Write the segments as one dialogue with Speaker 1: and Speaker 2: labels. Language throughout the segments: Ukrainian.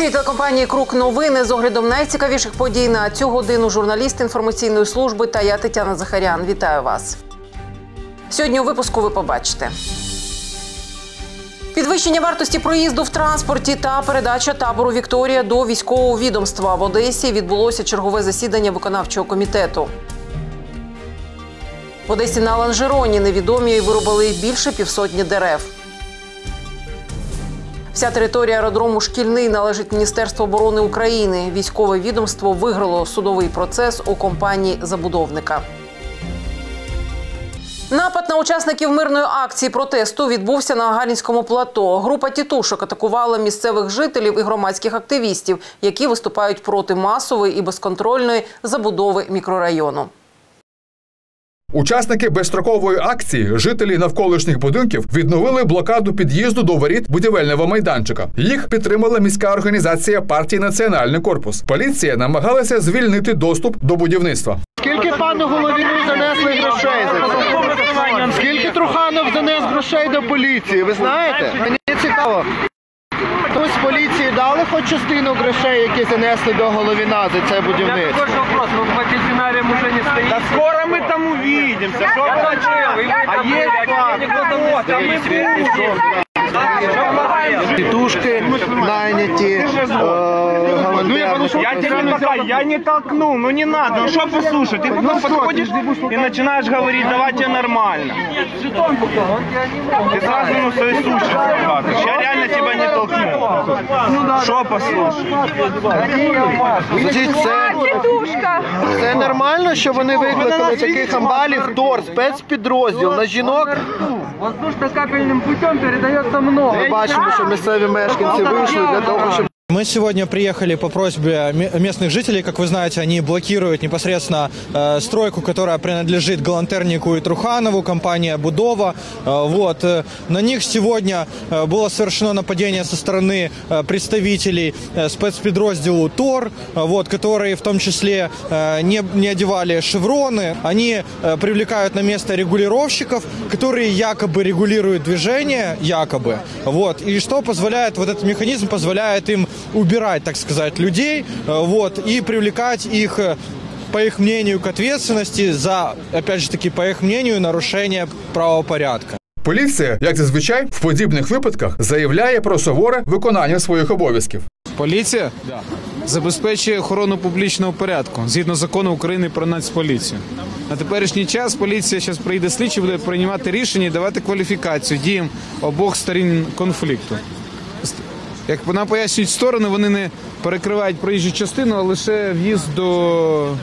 Speaker 1: Ефірі телекомпанії Крук новини з оглядом найцікавіших подій на цю годину. Журналіст інформаційної служби та я Тетяна Захарян. Вітаю вас. Сьогодні у випуску ви побачите. Підвищення вартості проїзду в транспорті та передача табору Вікторія до військового відомства в Одесі відбулося чергове засідання виконавчого комітету. В Одесі на Ланжероні невідомі вирубали більше півсотні дерев. Вся територія аеродрому шкільний належить Міністерству оборони України. Військове відомство виграло судовий процес у компанії забудовника. Напад на учасників мирної акції протесту відбувся на Гагарінському плато. Група тітушок атакувала місцевих жителів і громадських активістів, які виступають проти масової і безконтрольної забудови мікрорайону.
Speaker 2: Учасники безстрокової акції, жителі навколишніх будинків, відновили блокаду під'їзду до воріт будівельного майданчика. Їх підтримала міська організація партії Національний корпус. Поліція намагалася звільнити доступ до будівництва.
Speaker 3: Скільки пану Головіну занесли грошей? Скільки Труханов занес грошей до поліції? Ви знаєте? Мені цікаво. Хтось з поліції дали хоч частину грошей, які занесли до Головіна за це будівництво?
Speaker 4: Такой же вопрос, вы по дельфинариям уже не стоите.
Speaker 5: Да скоро мы там увидимся. Что вы начали?
Speaker 3: А є факт.
Speaker 5: Да мы будем. Я тебе не пока, я не толкнул, ну не надо, ну что послушай, ты потом подходишь и начинаешь говорить, давай тебе нормально. Ты сразу ну, свои суши захватываешь, я реально тебя не толкнул. Что послушай?
Speaker 3: Скажіть, це, це нормально, що вони викликали таких амбалів ТОР, спецпідрозділ на жінок?
Speaker 4: Воздушно-капельным путем передается много.
Speaker 3: Ми бачимо, що місцеві мешканці вийшли для того, щоб
Speaker 6: Мы сегодня приехали по просьбе ме- местных жителей. Как вы знаете, они блокируют непосредственно э, стройку, которая принадлежит Галантернику и Труханову, компания Будова. Э, вот. э, на них сегодня э, было совершено нападение со стороны э, представителей э, спецподразделу ТОР, э, вот, которые в том числе э, не, не одевали шевроны. Они э, привлекают на место регулировщиков, которые якобы регулируют движение, якобы. Вот. И что позволяет, вот этот механизм позволяет им убирать, так сказать, людей, э, вот, и привлекать их э, по их мнению, к ответственности за, опять же таки, по их мнению, нарушение правопорядка.
Speaker 2: Поліція, як зазвичай, в подібних випадках заявляє про суворе виконання своїх обов'язків.
Speaker 7: Поліція забезпечує охорону публічного порядку згідно закону України про нацполіцію. На теперішній час поліція зараз прийде слідчий, буде приймати рішення і давати кваліфікацію діям обох сторін конфлікту. Як нам пояснюють сторони, вони не перекривають проїжджу частину, а лише в'їзд до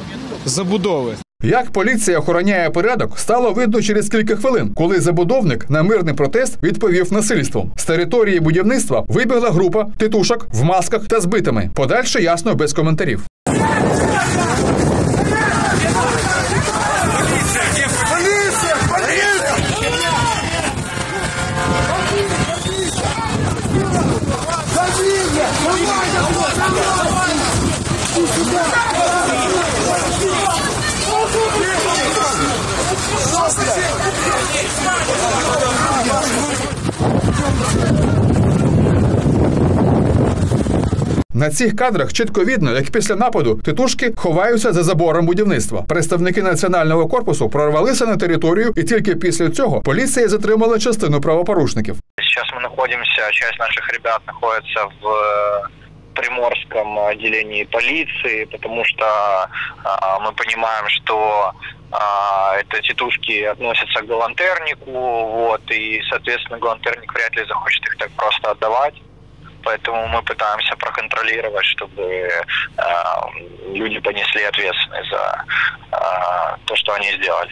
Speaker 7: забудови.
Speaker 2: Як поліція охороняє порядок, стало видно через кілька хвилин, коли забудовник на мирний протест відповів насильством. З території будівництва вибігла група титушок в масках та збитими. Подальше ясно без коментарів. На цих кадрах чітко видно, як після нападу титушки ховаються за забором будівництва. Представники національного корпусу прорвалися на територію, і тільки після цього поліція затримала частину правопорушників.
Speaker 8: Сейчас мы находимся, часть наших ребят находится в э, Приморском отделении полиции, потому что а, мы понимаем, что а, это тетушки относятся к галантернику, вот, и, соответственно, галантерник вряд ли захочет их так просто отдавать. Поэтому мы пытаемся проконтролировать, чтобы э, люди понесли ответственность за э, то, что они сделали.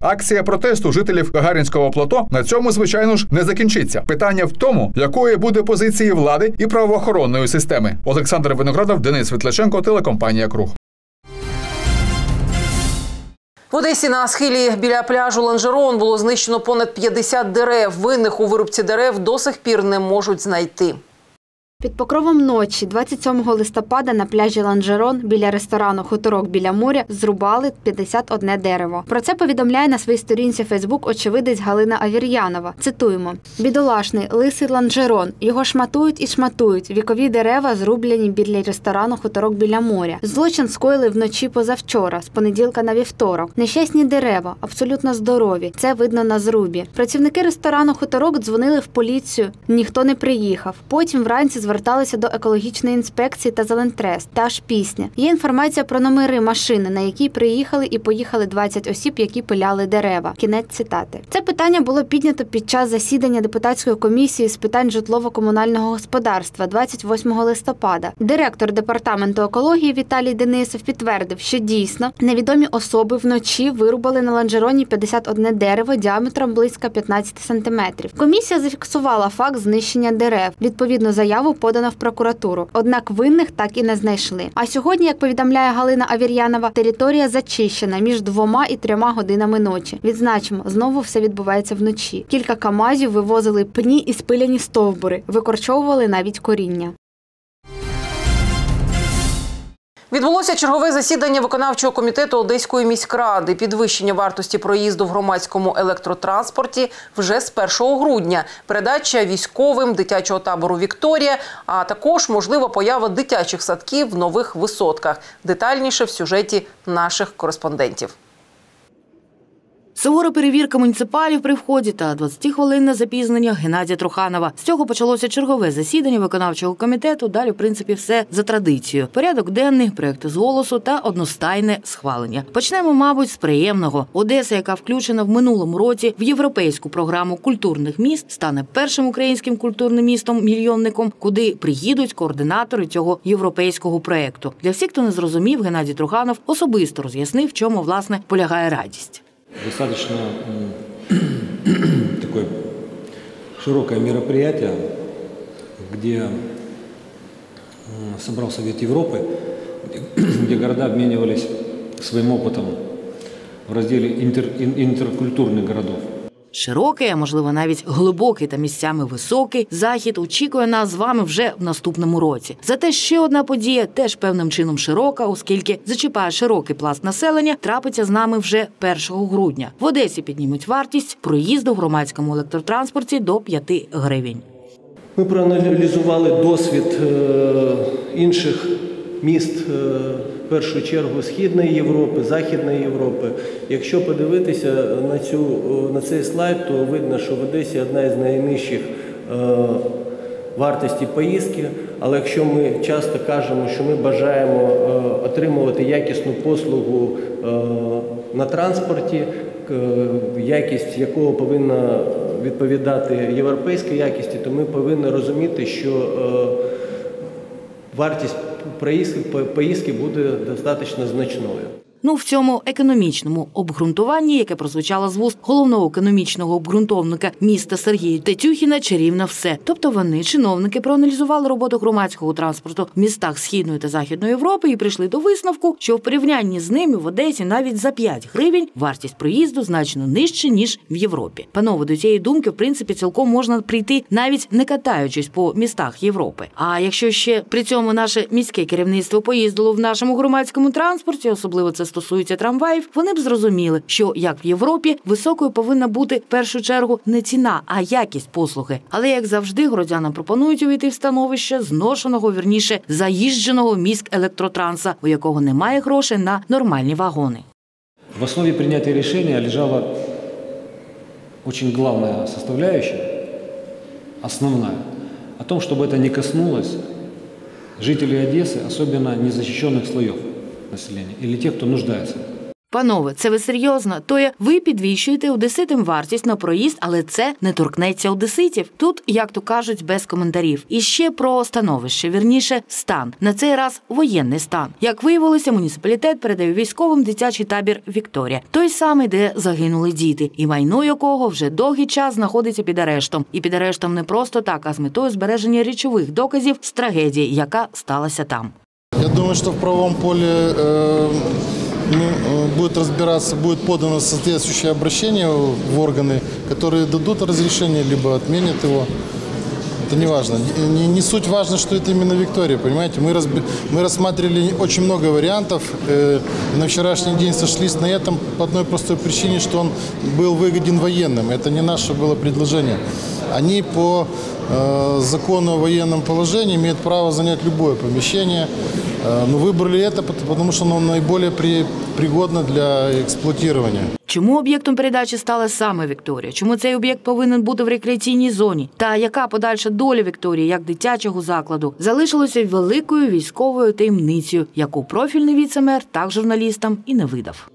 Speaker 2: Акція протесту жителів Гагарінського плато на цьому, звичайно ж, не закінчиться. Питання в тому, якою буде позиції влади і правоохоронної системи. Олександр Виноградов, Денис Світлаченко, телекомпанія Круг.
Speaker 1: В Одесі на схилі біля пляжу Ланжерон було знищено понад 50 дерев. Винних у вирубці дерев до сих пір не можуть знайти.
Speaker 9: Під покровом ночі, 27 листопада, на пляжі Ланжерон біля ресторану Хуторок біля моря зрубали 51 дерево. Про це повідомляє на своїй сторінці Фейсбук очевидець Галина Авір'янова. Цитуємо: бідолашний лисий ланжерон. Його шматують і шматують. Вікові дерева зрублені біля ресторану Хуторок біля моря. Злочин скоїли вночі позавчора, з понеділка на вівторок. Нещасні дерева, абсолютно здорові. Це видно на зрубі. Працівники ресторану Хуторок дзвонили в поліцію. Ніхто не приїхав. Потім вранці зверталися до екологічної інспекції та Зелентрес. Та ж пісня. Є інформація про номери машини, на якій приїхали і поїхали 20 осіб, які пиляли дерева. Кінець цитати. Це питання було піднято під час засідання депутатської комісії з питань житлово-комунального господарства 28 листопада. Директор департаменту екології Віталій Денисов підтвердив, що дійсно невідомі особи вночі вирубали на ланжероні 51 дерево діаметром близько 15 сантиметрів. Комісія зафіксувала факт знищення дерев. Відповідну заяву подано в прокуратуру. Однак винних так і не знайшли. А сьогодні, як повідомляє Галина Авір'янова, територія зачищена між двома і трьома годинами ночі. Відзначимо, знову все відбувається вночі. Кілька камазів вивозили пні і спиляні стовбури, викорчовували навіть коріння.
Speaker 1: Відбулося чергове засідання виконавчого комітету Одеської міськради. Підвищення вартості проїзду в громадському електротранспорті вже з 1 грудня. Передача військовим дитячого табору Вікторія, а також можлива поява дитячих садків в нових висотках. Детальніше в сюжеті наших кореспондентів.
Speaker 10: Сувора перевірка муніципалів при вході та 20-хвилинне запізнення Геннадія Труханова. З цього почалося чергове засідання виконавчого комітету. Далі, в принципі, все за традицією. Порядок денний, проекти з голосу та одностайне схвалення. Почнемо, мабуть, з приємного. Одеса, яка включена в минулому році в європейську програму культурних міст, стане першим українським культурним містом мільйонником, куди приїдуть координатори цього європейського проекту. Для всіх, хто не зрозумів, Геннадій Труханов особисто роз'яснив, в чому власне полягає радість.
Speaker 11: Достаточно такое широкое мероприятие, где собрал Совет Европы, где города обменивались своим опытом в разделе интер, интеркультурных городов.
Speaker 10: Широкий, а можливо навіть глибокий та місцями високий захід очікує нас з вами вже в наступному році. Зате ще одна подія теж певним чином широка, оскільки зачіпає широкий пласт населення, трапиться з нами вже 1 грудня. В Одесі піднімуть вартість проїзду в громадському електротранспорті до 5 гривень.
Speaker 12: Ми проаналізували досвід е, інших міст. Першу чергу Східної Європи, Західної Європи. Якщо подивитися на цю, на цей слайд, то видно, що в Одесі одна із найнижчих е, вартості поїздки. Але якщо ми часто кажемо, що ми бажаємо е, отримувати якісну послугу е, на транспорті, якість якого повинна відповідати європейській якісті, то ми повинні розуміти, що вартість поїздки буде достатньо значною.
Speaker 10: Ну в цьому економічному обґрунтуванні, яке прозвучало з вуст головного економічного обґрунтовника міста Сергія Тетюхіна, чарівно все. Тобто вони, чиновники, проаналізували роботу громадського транспорту в містах східної та західної Європи і прийшли до висновку, що в порівнянні з ними в Одесі навіть за 5 гривень вартість проїзду значно нижче ніж в Європі. Панове до цієї думки, в принципі, цілком можна прийти навіть не катаючись по містах Європи. А якщо ще при цьому наше міське керівництво поїздило в нашому громадському транспорті, особливо це стосується трамваїв, вони б зрозуміли, що як в Європі високою повинна бути в першу чергу не ціна, а якість послуги. Але як завжди, громадянам пропонують увійти в становище зношеного, вірніше заїждженого міськ електротранса, у якого немає грошей на нормальні вагони.
Speaker 11: В основе принятия решения лежала очень главная составляющая, основная, о том, чтобы это не коснулось жителей Одессы, особенно незащищенных слоев населения или тех, кто нуждается.
Speaker 10: Панове, це ви серйозно? То є ви підвищуєте одеситам вартість на проїзд, але це не торкнеться одеситів. Тут, як то кажуть, без коментарів. І ще про становище, вірніше, стан на цей раз воєнний стан. Як виявилося, муніципалітет передає військовим дитячий табір Вікторія, той самий, де загинули діти, і майно якого вже довгий час знаходиться під арештом. І під арештом не просто так, а з метою збереження речових доказів з трагедії, яка сталася там.
Speaker 13: Я думаю, что в правом поле э, будет разбираться, будет подано соответствующее обращение в органы, которые дадут разрешение, либо отменят его. это не важно. Не, не суть важно, что это именно Виктория, понимаете? Мы, разби- мы рассматривали очень много вариантов. э, на вчерашний день сошлись на этом по одной простой причине, что он был выгоден военным. Это не наше было предложение. Они по э, закону о военном положении имеют право занять любое помещение. Э, но выбрали это, пот- потому что оно наиболее при- пригодно для эксплуатирования.
Speaker 10: Чому об'єктом передачі стала саме Вікторія? Чому цей об'єкт повинен бути в рекреаційній зоні? Та яка подальша доля Вікторії як дитячого закладу залишилося великою військовою таємницею, яку профільний віцемер так журналістам і не видав.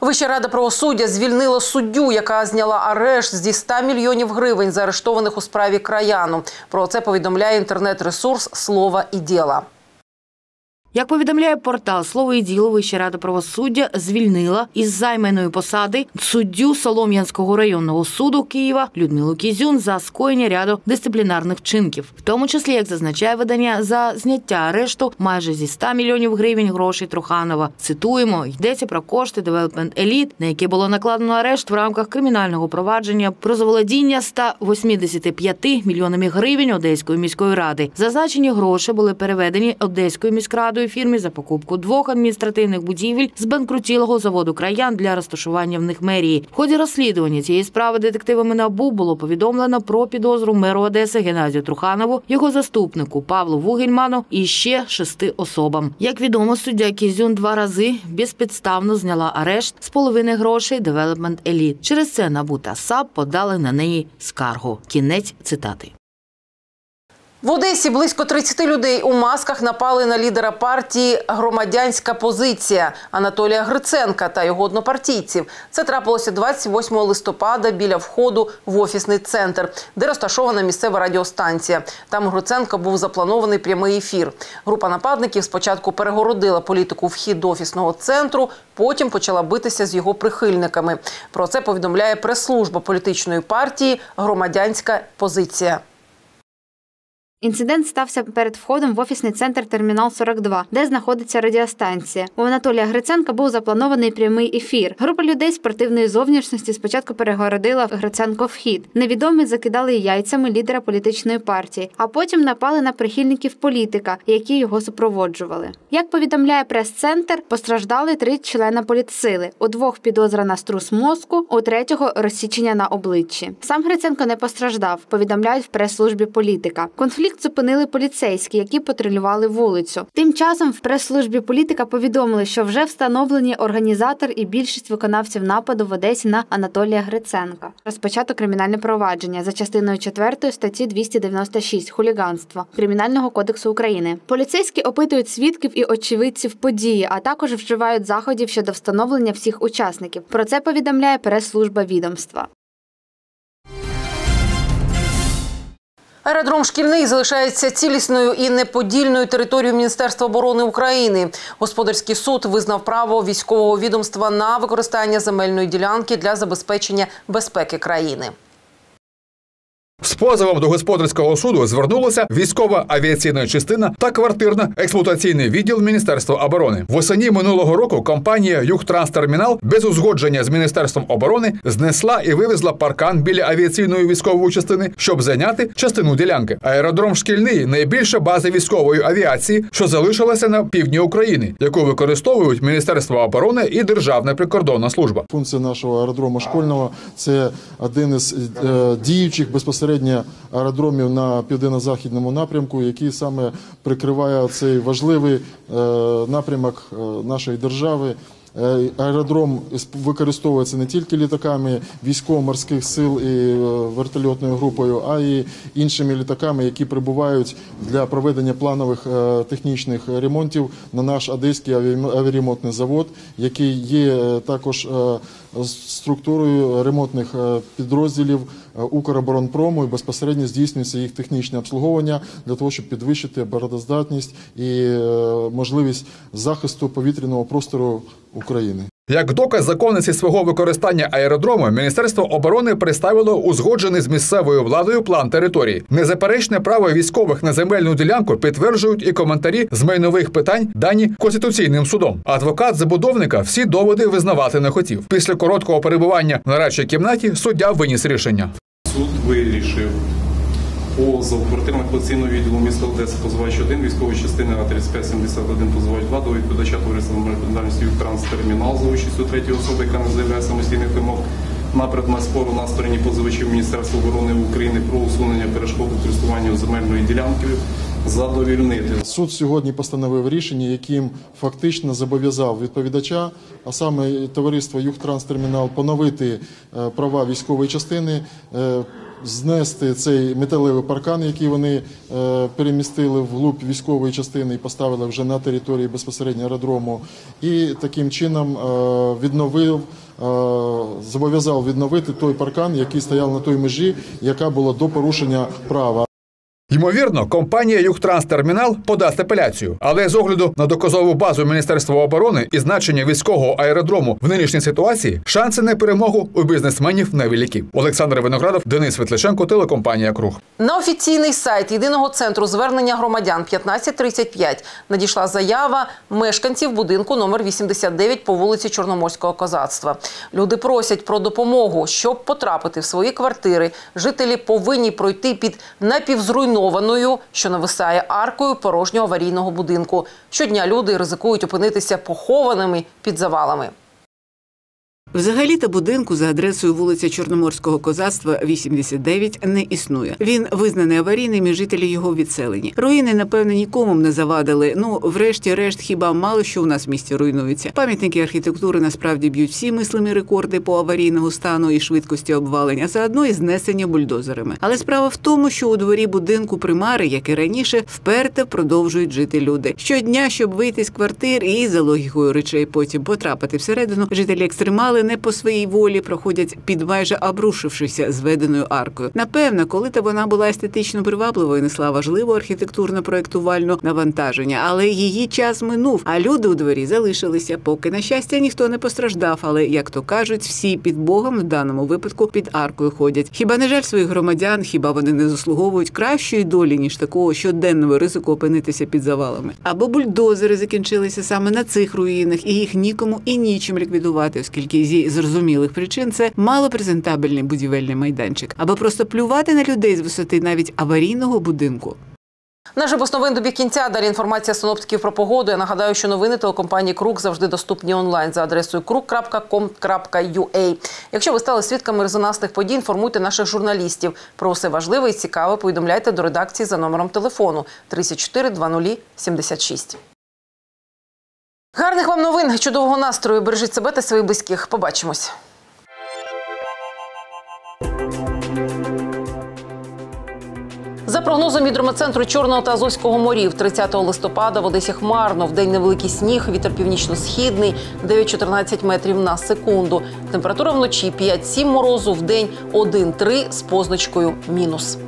Speaker 1: Вища рада правосуддя звільнила суддю, яка зняла арешт зі 100 мільйонів гривень, заарештованих у справі краяну. Про це повідомляє інтернет-ресурс Слова і діла.
Speaker 10: Як повідомляє портал Слово і діло, Вища рада правосуддя звільнила із займаної посади суддю Солом'янського районного суду Києва Людмилу Кізюн за скоєння ряду дисциплінарних вчинків, в тому числі, як зазначає видання, за зняття арешту майже зі 100 мільйонів гривень грошей Труханова. Цитуємо, йдеться про кошти Development Elite, на які було накладено арешт в рамках кримінального провадження про заволодіння 185 мільйонами гривень Одеської міської ради. Зазначені гроші були переведені Одеською міськрадою фірмі за покупку двох адміністративних будівель з банкрутілого заводу краян для розташування в них мерії. В ході розслідування цієї справи детективами НАБУ було повідомлено про підозру меру Одеси Геннадію Труханову, його заступнику Павлу Вугельману і ще шести особам. Як відомо, суддя Кізюн два рази безпідставно зняла арешт з половини грошей Development Elite. Через це НАБУ та САП подали на неї скаргу. Кінець цитати.
Speaker 1: В Одесі близько 30 людей у масках напали на лідера партії Громадянська позиція Анатолія Гриценка та його однопартійців. Це трапилося 28 листопада біля входу в офісний центр, де розташована місцева радіостанція. Там у Гриценка був запланований прямий ефір. Група нападників спочатку перегородила політику вхід до офісного центру, потім почала битися з його прихильниками. Про це повідомляє прес-служба політичної партії Громадянська позиція.
Speaker 9: Інцидент стався перед входом в офісний центр Термінал 42, де знаходиться радіостанція. У Анатолія Гриценка був запланований прямий ефір. Група людей спортивної зовнішності спочатку перегородила Гриценко вхід. Невідомі закидали яйцями лідера політичної партії, а потім напали на прихильників політика, які його супроводжували. Як повідомляє прес-центр, постраждали три члена політсили. У двох підозра на струс мозку, у третього розсічення на обличчі. Сам Гриценко не постраждав. Повідомляють в прес-службі політика. Конфлікт зупинили поліцейські, які патрулювали вулицю. Тим часом в прес-службі політика повідомили, що вже встановлені організатор і більшість виконавців нападу в Одесі на Анатолія Гриценка. Розпочато кримінальне провадження за частиною 4 статті 296 хуліганство Кримінального кодексу України. Поліцейські опитують свідків і очевидців події, а також вживають заходів щодо встановлення всіх учасників. Про це повідомляє прес-служба відомства.
Speaker 1: Аеродром шкільний залишається цілісною і неподільною територією Міністерства оборони України. Господарський суд визнав право військового відомства на використання земельної ділянки для забезпечення безпеки країни.
Speaker 2: З позовом до господарського суду звернулася військова авіаційна частина та квартирно-експлуатаційний відділ Міністерства оборони. Восені минулого року компанія «Югтранстермінал» без узгодження з міністерством оборони знесла і вивезла паркан біля авіаційної військової частини, щоб зайняти частину ділянки. Аеродром шкільний найбільша база військової авіації, що залишилася на півдні України, яку використовують Міністерство оборони і Державна прикордонна служба.
Speaker 13: Функція нашого аеродрому школьного це один із е, діючих безпосередньо аеродромів на південно-західному напрямку, який саме прикриває цей важливий е, напрямок е, нашої держави. Е, Аеродром використовується не тільки літаками військово-морських сил і вертольотною групою, а й іншими літаками, які прибувають для проведення планових технічних ремонтів на наш одеський авіаремонтний завод, який є також структурою ремонтних підрозділів Укроборонпрому і безпосередньо здійснюється їх технічне обслуговування для того, щоб підвищити обороноздатність і е, можливість захисту повітряного простору України.
Speaker 2: Як доказ законності свого використання аеродрому, Міністерство оборони представило узгоджений з місцевою владою план території. Незаперечне право військових на земельну ділянку підтверджують і коментарі з майнових питань, дані конституційним судом. Адвокат забудовника всі доводи визнавати не хотів. Після короткого перебування в нарадчій кімнаті суддя виніс рішення.
Speaker 14: Суд вирішив позов квартирно-кваліційного відділу міста Одеси позивач 1 військової частини А3571 позивач 2 до відповідача товариства відповідальності «Югтранс-термінал» за участю третьої особи, яка не заявляє самостійних вимог на предмет спору на стороні позивачів Міністерства оборони України про усунення перешкод у користуванню земельної ділянкою задовільнити.
Speaker 13: Суд сьогодні постановив рішення, яким фактично зобов'язав відповідача, а саме товариство Югтранстермінал, поновити е, права військової частини, е, знести цей металевий паркан, який вони е, перемістили вглуб військової частини і поставили вже на території безпосередньо аеродрому, і таким чином відновив. Зобов'язав відновити той паркан, який стояв на той межі, яка була до порушення права.
Speaker 2: Ймовірно, компанія «Югтранстермінал» подасть апеляцію, але з огляду на доказову базу Міністерства оборони і значення військового аеродрому в нинішній ситуації шанси на перемогу у бізнесменів невеликі. Олександр Виноградов, Денис Світличенко, телекомпанія Круг.
Speaker 1: На офіційний сайт єдиного центру звернення громадян 1535 надійшла заява мешканців будинку номер 89 по вулиці Чорноморського козацтва. Люди просять про допомогу, щоб потрапити в свої квартири. Жителі повинні пройти під напівзруйнованою, що нависає аркою порожнього аварійного будинку. Щодня люди ризикують опинитися похованими під завалами.
Speaker 8: Взагалі-то будинку за адресою вулиця Чорноморського козацтва 89 не існує. Він визнаний аварійним і жителі його відселені. Руїни, напевне, нікому не завадили. Ну, врешті-решт, хіба мало що у нас в місті руйнується. Пам'ятники архітектури насправді б'ють всі мислимі рекорди по аварійного стану і швидкості обвалення, заодно і знесення бульдозерами. Але справа в тому, що у дворі будинку примари, як і раніше, вперто продовжують жити люди. Щодня, щоб вийти з квартир і за логікою речей потім потрапити всередину, жителі екстремали не по своїй волі проходять під майже обрушившися зведеною аркою. Напевно, коли то вона була естетично привабливою, несла важливу архітектурно-проектувальну навантаження, але її час минув. А люди у дворі залишилися. Поки на щастя ніхто не постраждав. Але як то кажуть, всі під Богом в даному випадку під аркою ходять. Хіба не жаль своїх громадян? Хіба вони не заслуговують кращої долі ніж такого щоденного ризику опинитися під завалами? Або бульдозери закінчилися саме на цих руїнах, і їх нікому і нічим ліквідувати, оскільки зі зрозумілих причин це малопрезентабельний будівельний майданчик, або просто плювати на людей з висоти навіть аварійного будинку.
Speaker 1: Наш випуск новин добіг кінця. Далі інформація синоптиків про погоду. Я нагадаю, що новини телекомпанії Крук завжди доступні онлайн за адресою kruk.com.ua. Якщо ви стали свідками резонансних подій, інформуйте наших журналістів. Про все важливе і цікаве повідомляйте до редакції за номером телефону 34 00 76. Гарних вам новин, чудового настрою. Бережіть себе та своїх близьких. Побачимось. За прогнозом гідрометцентру Чорного та Азовського морів, 30 листопада в Одесі хмарно, в день невеликий сніг, вітер північно-східний, 9-14 метрів на секунду. Температура вночі 5-7 морозу, в день 1-3 з позначкою мінус.